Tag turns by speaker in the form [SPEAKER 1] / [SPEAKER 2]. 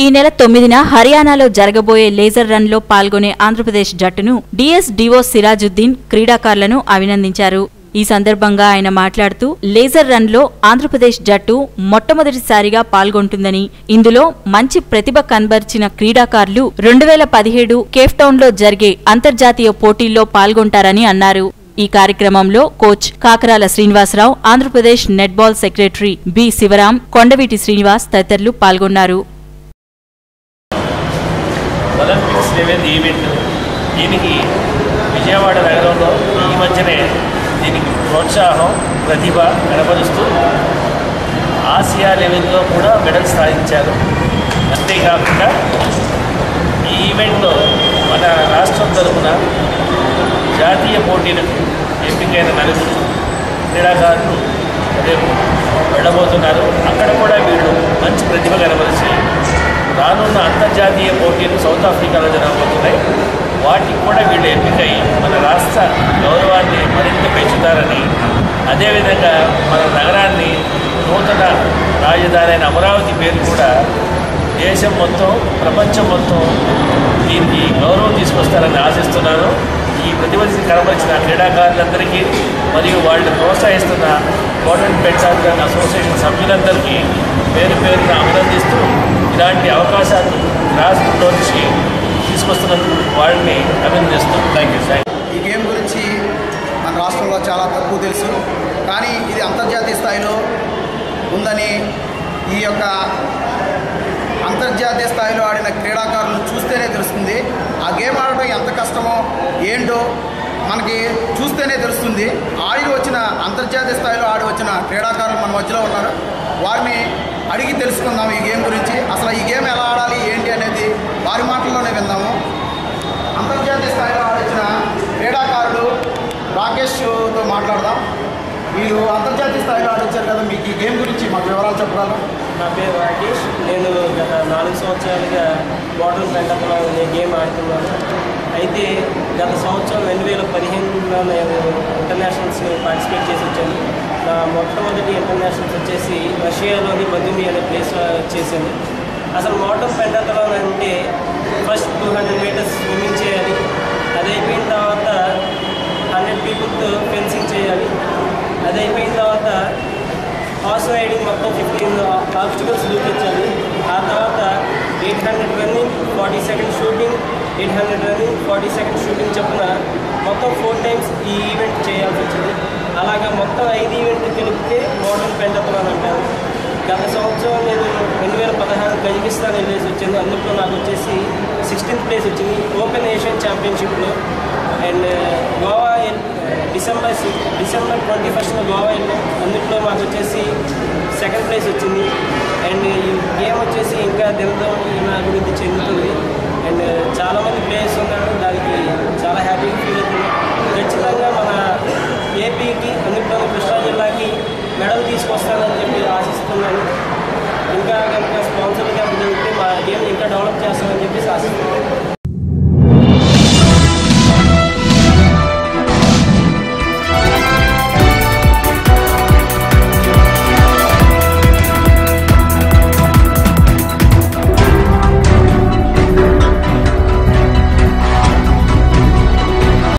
[SPEAKER 1] ఈ నెల తొమ్మిదిన హర్యానాలో జరగబోయే లేజర్ రన్లో పాల్గొనే ఆంధ్రప్రదేశ్ జట్టును డిఎస్డిఓ సిరాజుద్దీన్ క్రీడాకారులను అభినందించారు. ఈ సందర్భంగా ఆయన మాట్లాడుతూ లేజర్ రన్లో ఆంధ్రప్రదేశ్ జట్టు మొట్టమొదటిసారిగా పాల్గొంటుందని ఇందులో మంచి ప్రతిభ కనబర్చిన క్రీడాకారులు రెండు వేల పదిహేడు కేప్టౌన్లో జరిగే అంతర్జాతీయ పోటీల్లో పాల్గొంటారని అన్నారు. ఈ కార్యక్రమంలో coach Kakarala Srinivasarao Andhra Pradesh netball secretary B Sivaram Kondaveeti Srinivas తదితరులు పాల్గొన్నారు.
[SPEAKER 2] ఒలింపిక్స్ లెవెల్ ఈవెంట్ దీనికి విజయవాడ నగరంలో ఈ మధ్యనే దీనికి ప్రోత్సాహం ప్రతిభ కనబరుస్తూ ఆసియా లెవెల్లో కూడా మెడల్ సాధించారు. అంతేకాకుండా ఈ ఈవెంట్లో మన రాష్ట్రం తరఫున జాతీయ పోటీలకు ఎంపికైన నలుగురు క్రీడాకారులు రేపు వెళ్ళబోతున్నారు. అక్కడ కూడా వీళ్ళు మంచి ప్రతిభ కనబరిచి రానున్న అంతర్జాతీయ పోటీలు సౌత్ ఆఫ్రికాలో జరగబోతున్నాయి. వాటికి కూడా వీళ్ళు ఎంపికై మన రాష్ట్ర గౌరవాన్ని మరింత పెంచుతారని అదేవిధంగా మన నగరాన్ని నూతన రాజధాని అయిన అమరావతి పేరు కూడా దేశం మొత్తం ప్రపంచం మొత్తం దీనికి గౌరవం తీసుకొస్తారని ఆశిస్తున్నాను. ఈ ప్రతిభని కనబరిచిన క్రీడాకారులందరికీ మరియు వాళ్ళని ప్రోత్సహిస్తున్న కోటన్ పెట్టాల్ అసోసియేషన్ సభ్యులందరికీ పేరు పేరున అభినందిస్తూ ఇలాంటి అవకాశాలు రాష్ట్రంలో నుంచి తీసుకొస్తున్నందుకు వాళ్ళని అభినందిస్తూ థ్యాంక్ యూ థ్యాంక్
[SPEAKER 3] ఈ గేమ్ గురించి మన రాష్ట్రంలో చాలా తక్కువ తెలుసు. కానీ ఇది అంతర్జాతీయ స్థాయిలో ఉందని ఈ యొక్క అంతర్జాతీయ స్థాయిలో ఆడిన క్రీడాకారులు చూస్తేనే తెలుస్తుంది. ఆ గేమ్ ఆడడం ఎంత కష్టమో ఏంటో మనకి చూస్తేనే తెలుస్తుంది. ఆడి వచ్చిన అంతర్జాతీయ స్థాయిలో ఆడి వచ్చిన క్రీడాకారులు మన మధ్యలో ఉన్నారు. వారిని అడిగి తెలుసుకుందాం ఈ గేమ్ గురించి. అసలు ఈ గేమ్ ఎలా ఆడాలి ఏంటి అనేది వారి మాటల్లోనే విందాము. అంతర్జాతీయ స్థాయిలో ఆడించిన క్రీడాకారుడు రాకేష్తో మాట్లాడదాం. మీరు అంతర్జాతీయ స్థాయిలో ఆడించారు కదా మీకు ఈ గేమ్ గురించి మాకు వివరాలు చెప్పగలరు?
[SPEAKER 4] నా పేరు రాకేష్. నేను గత నాలుగు సంవత్సరాలుగా మోడల్ పెంటలో నేను గేమ్ ఆడుతున్నాను. అయితే గత సంవత్సరం రెండు వేల పదిహేనులో నేను ఇంటర్నేషనల్స్ పార్టిసిపేట్ చేసి వచ్చాను. నా మొట్టమొదటి ఇంటర్నేషనల్స్ వచ్చేసి రష్యాలోని మధుమి అనే ప్లేస్లో చేశాను అసలు మోటార్ పెంటలో అంటే first two hundred meters swimming చేయాలి. అది అయిపోయిన తర్వాత హండ్రెడ్ పీపుల్తో ఫెన్సింగ్ చేయాలి. అది అయిపోయిన తర్వాత హార్స్ రైడింగ్ మొత్తం ఫిఫ్టీన్ ఆబ్స్టికల్స్ చూపించాలి. ఆ తర్వాత eight hundred running forty second shooting eight hundred running forty second shooting చొప్పున మొత్తం ఫోర్ టైమ్స్ ఈ ఈవెంట్ చేయాల్సి వచ్చింది. అలాగా మొత్తం ఐదు ఈవెంట్ కలిపితే మోడల్ పెంచుతున్నాను అంటారు. గత సంవత్సరం నేను రెండు వేల పదహారు కజకిస్తాన్ వెళ్ళేసి వచ్చింది. అందులో నాకు వచ్చేసి సిక్స్టీన్త్ ప్లేస్ వచ్చింది. Open Asian ఛాంపియన్షిప్లో and Goa December December twenty ఫస్ట్న Goa వెళ్ళాం అందులో మాకు వచ్చేసి సెకండ్ ప్లేస్ వచ్చింది. అండ్ ఈ గేమ్ వచ్చేసి ఇంకా దినదం అభివృద్ధి చెందుతుంది. అండ్ చాలామంది ప్లేయర్స్ ఉన్నారు. దానికి ఇంకా కనుక స్పాన్సర్గా జరిగితే మా గేమ్ ఇంకా డెవలప్ చేస్తామని చెప్పేసి ఆశిస్తున్నాను